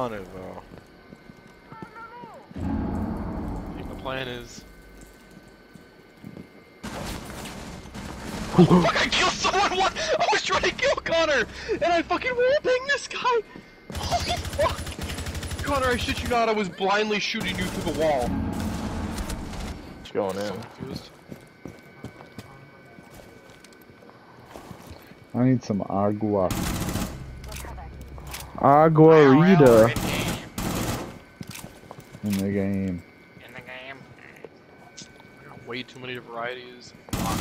on it, though. I think the plan is. Oh, Fuck! I killed someone. What? I was trying to kill Connor, and I fucking wallbanged this guy. Holy fuck! Connor, I shit you not. I was blindly shooting you through the wall. It's going in. Confused. I need some agua. Aguarita. in the game. In the game. I got way too many varieties. of cocks.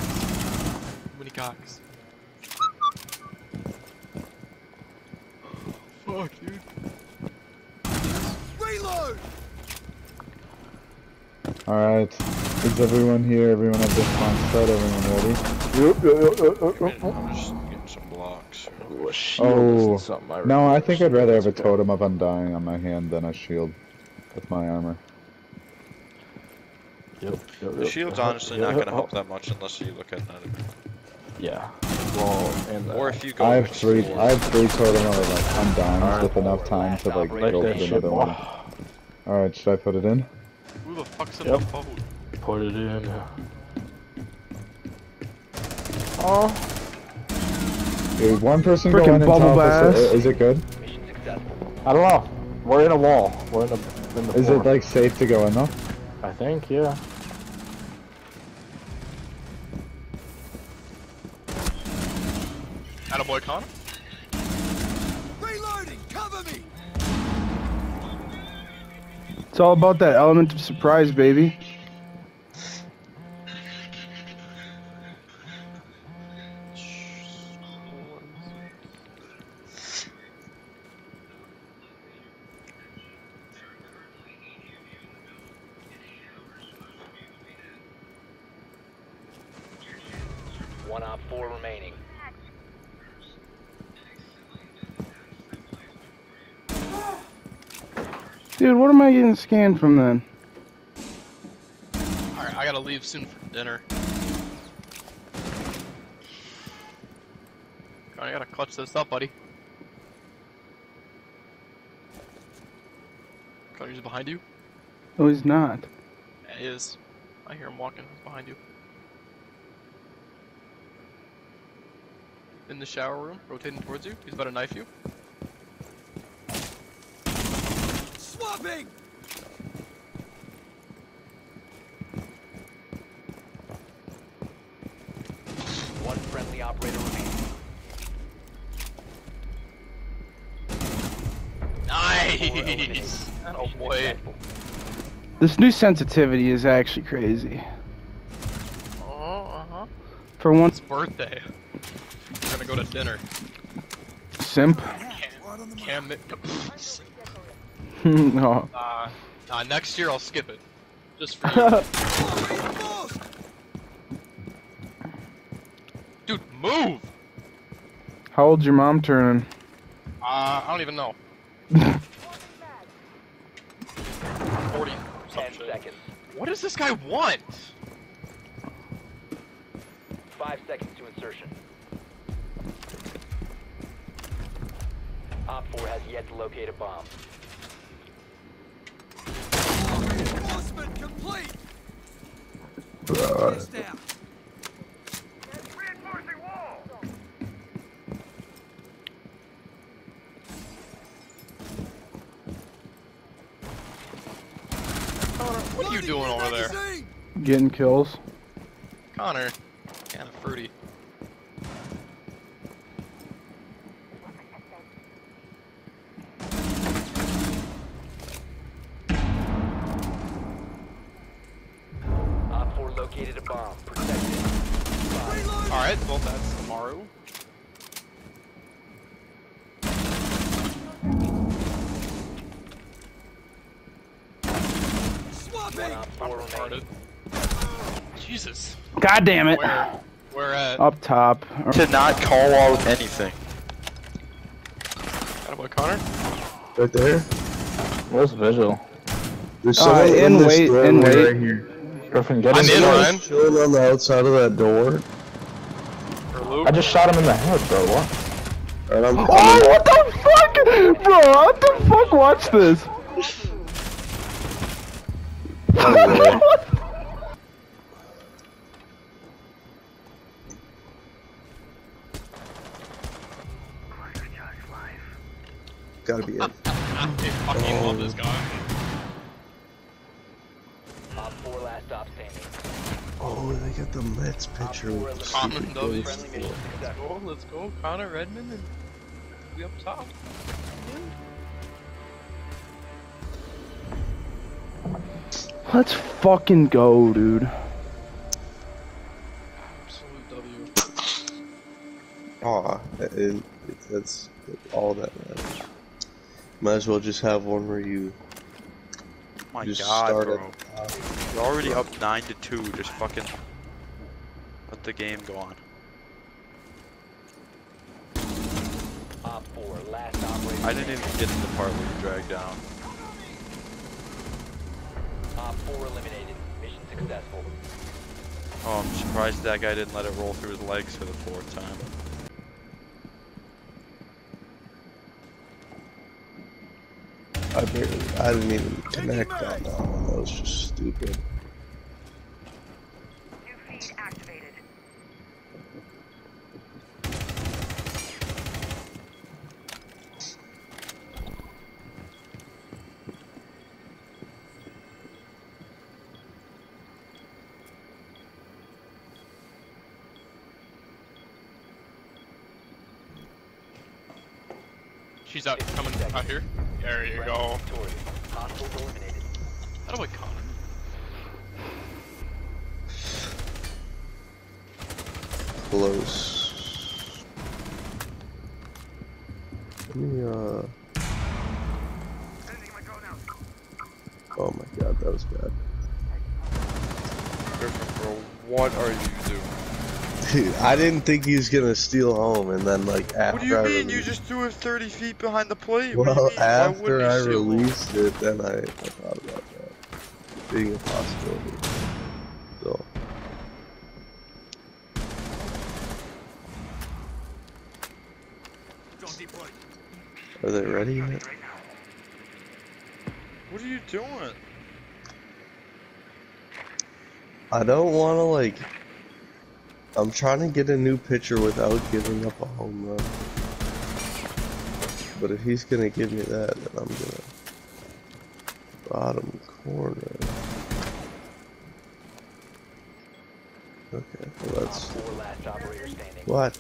Too many cocks. Fuck, dude. Reload! Alright. Is everyone here? Everyone at this spawn set? Everyone ready? Yup, yup, yup, yup, yup, yup. I'm just getting some blocks. Ooh, a shield Oh. isn't something I No, I think I'd rather have a seeing. totem of undying on my hand than a shield with my armor. Yep, yep, The shield's yep, honestly yep, not gonna help oh, that much unless you look at that. Yeah. Well, and Or uh, if you go I have three. explore. I have three totem of like undyings Alright. with enough time to like like build that shit, another boy. one. Alright, should I put it in? Who the fuck's in Yep. the boat? Put it in. Oh, Dude, one person Frickin' go in and bubble tell us, bass. is, is it good? I don't know. We're in a wall. We're in a. In the Is floor. it like safe to go in though? I think, yeah. Attaboy Connor? It's all about that element of surprise, baby. Four remaining. Dude, what am I getting scanned from then? Alright, I gotta leave soon for dinner. I gotta clutch this up, buddy. Connor's behind you? No, he's not. Yeah, he is. I hear him walking. Behind you. In the shower room, rotating towards you. He's about to knife you. Swapping! One friendly operator remaining. Nice! Oh boy. This new sensitivity is actually crazy. Oh, uh-huh. For once, It's birthday. We're gonna go to dinner. simp. Cam, Cam no. uh, uh, next year I'll skip it. Just for you. Dude, move! How old's your mom turning? Uh, I don't even know. 40 some Ten shit. seconds. What does this guy want? Five seconds to insertion. Op four has yet to locate a bomb. Reinforcement complete! Connor, what are you doing over there? Getting kills. Connor, kind of fruity. Op four located a bomb. Protect it. Alright, well that's tomorrow. one op four I'm retarded. Jesus. God damn it. Where? Where at? Up top. To not call out anything. Attaboy Connor? Right there. Where's visual? There's Uh, someone in in this wait, doorway in wait. right here. Griffin, get I'm in. in, there. Ryan. Chilling on the outside of that door. I just shot him in the head, bro. What? And I'm, Oh, what the fuck? fuck? Bro, what the fuck? Watch this. Gotta be it. I fucking love this guy. Op 4 last stop standing. Oh, they got the Mets pitcher with the Common stupid W. Friendly mission Let's successful. go, let's go. Connor Redmond and we up top. Let's fucking go, dude. Absolute W. Aw, it, it, that's all that matters. Might as well just have one where you My just god, start bro. at the top. You're already up 9 to 2. Just fucking let the game go on. Op 4 last operator. I didn't even get to the part where you dragged down. Op 4 eliminated. Mission successful. Oh, I'm surprised that guy didn't let it roll through his legs for the fourth time. I barely, I didn't even connect that one. That was just stupid. She's out coming out here. There you go. victorious. Hostiles eliminated. How do I Connor? Close. Let me, uh. Oh my god, that was bad. Griffin, bro, what are you doing? Dude, I didn't think he was gonna steal home, and then like after What do you I mean? You released- just threw it 30 feet behind the plate. What Well, after I you home? released it, then I, I thought about that being a possibility. So. Are they ready yet? What are you doing? I don't want to like. I'm trying to get a new pitcher without giving up a home run. But if he's gonna give me that, then I'm gonna bottom corner. Okay, well that's 4 last operator standing. what.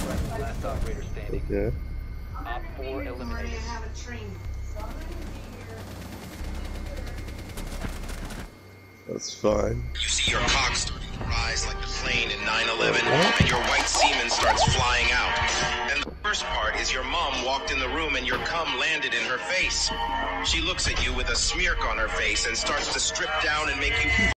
Friendly last operator. Okay. Op 4 eliminated. That's fine. You see your cock starting to rise like the plane in 9-11, and your white semen starts flying out. And the part is your mom walked in the room and your cum landed in her face. She looks at you with a smirk on her face and starts to strip down and make you